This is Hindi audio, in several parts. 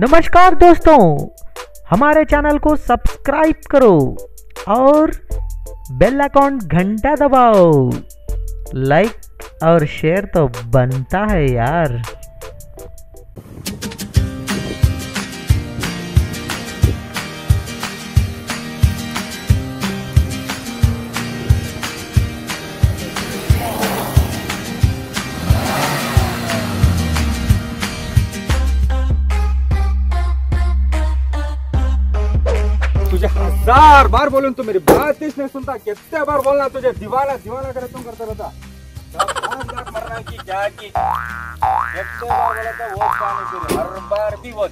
नमस्कार दोस्तों, हमारे चैनल को सब्सक्राइब करो और बेल अकाउंट घंटा दबाओ। लाइक और शेयर तो बनता है यार। तुझे हज़ार बार बोलूँ तो मेरी बात नहीं सुनता. कितने बार बोलना तुझे? दीवाना दीवाना करे तुम करते पाँच मरना की क्या की? कितने बार बोला था वो गाने तेरे हर बार भी वो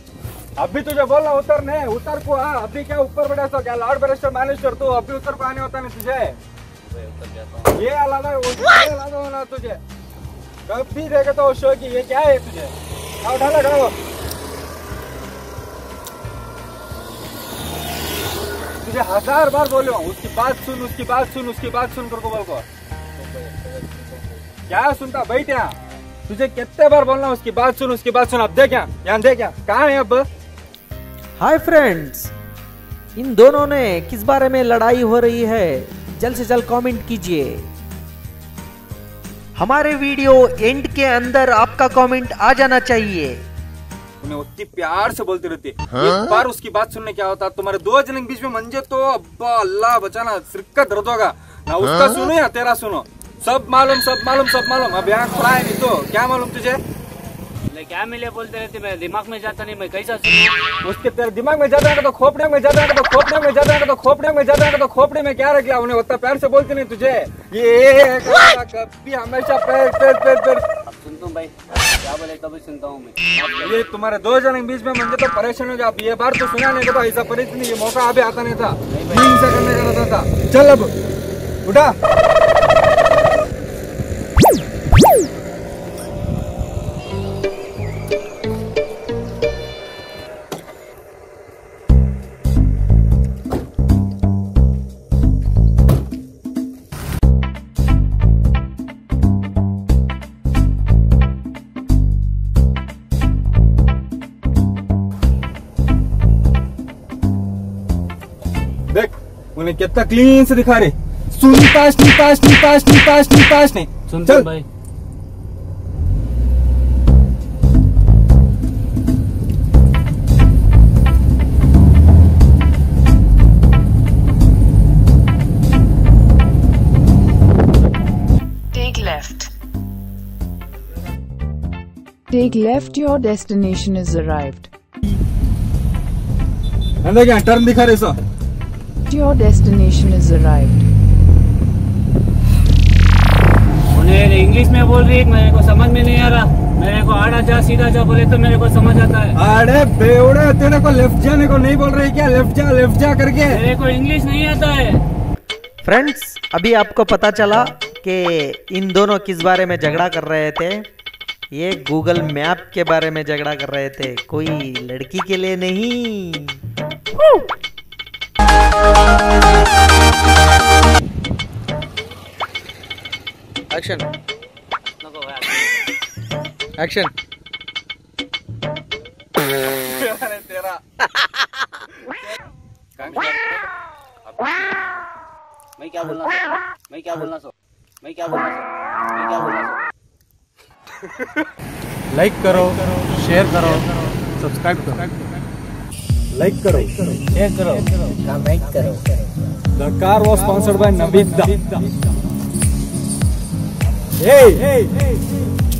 अभी तुझे बोलना उतर नहीं उतर को आ अभी क्या ऊपर बैठा था क्या लॉर्ड बैरिस्टर मैनेज कर तू अभी उतर पाने होता नहीं तुझे। ये अलावा वो ये अलावा होना तुझे। कभी देखे तो शो की ये क्या है तुझे? आओ ढाला। तुझे हज़ार बार बोले हूँ, उसकी बात सुन, उसकी बात सुन, उसकी बात सुन करको बोल को। क्या सुनता बैठ यहाँ तुझे कितने बार बोलना उसकी बात सुन, उसकी बात सुन। अब देख यहाँ यहाँ देख यहाँ। कहाँ है अब? हाय फ्रेंड्स, इन दोनों ने किस बारे में लड़ाई हो रही है? जल्द से जल्द कमेंट कीजिए। हमारे वीडियो एंड के अंदर आपका कमेंट आ जाना चाहिए। उन्हें उतनी प्यार से बोलती रहती। है? एक बार उसकी बात सुनने क्या होता? तुम्हारे दो जन के बीच में मंजे तो अब्बा अल्लाह बचाना सिर का दर्द होगा। ना उसका सुनो या तेरा सुनो। सब मालूम सब मालूम सब मालूम। अब यहाँ खड़ा है नहीं तो। क्या मालूम तुझे? क्या मिले बोलते रहते मैं दिमाग में जाता नहीं मैं कैसा सुनूं उसके तेरे दिमाग में ज़्यादा तो खोपड़े में ज़्यादा तो खोपड़े में ज़्यादा तो खोपड़े में ज़्यादा तो खोपड़े में क्या रख लिया उन्हें उतना प्यार से बोलती नहीं तुझे ये कभी हमेशा पैर पैर पैर पैर सुनता भाई क्या बोले तभी सुनता हूँ मैं ये तुम्हारे दो जन के बीच में मुझे तो परेशान हो गया अब ये बार तो सुना नहीं था ऐसा परिस्थिति ये मौका अभी आता नहीं था करने का रहता था चल अब उठा उन्हें कितना क्लीन से दिखा रही। सुनताश निताश निताश निताश निताश नहीं सुनता चल। हूँ भाई। Take left. Take left, your destination is arrived. देख यहाँ टर्न दिखा रही so Your destination is arrived. उन्हें इंग्लिश में बोल रही है मेरे को समझ में नहीं आ रहा। मेरे को आड़ा जा सीधा जा बोले तो मेरे को समझ आता है। अरे बेवड़े तेरे को लेफ़्ट जाने को नहीं बोल रही क्या? लेफ़्ट जा लेफ़्ट जा करके। मेरे को इंग्लिश नहीं आता है। फ्रेंड्स अभी आपको पता चला कि इन दोनों किस बारे में झगड़ा कर रहे थे? ये गूगल मैप के बारे में झगड़ा कर रहे थे। कोई लड़की के लिए नहीं। एक्शन एक्शन मैं क्या बोलना लाइक करो शेयर करो सब्सक्राइब करो. लाइक करो शेयर करो. कमेंट करो The car was sponsored by Navidda. Hey, hey, hey.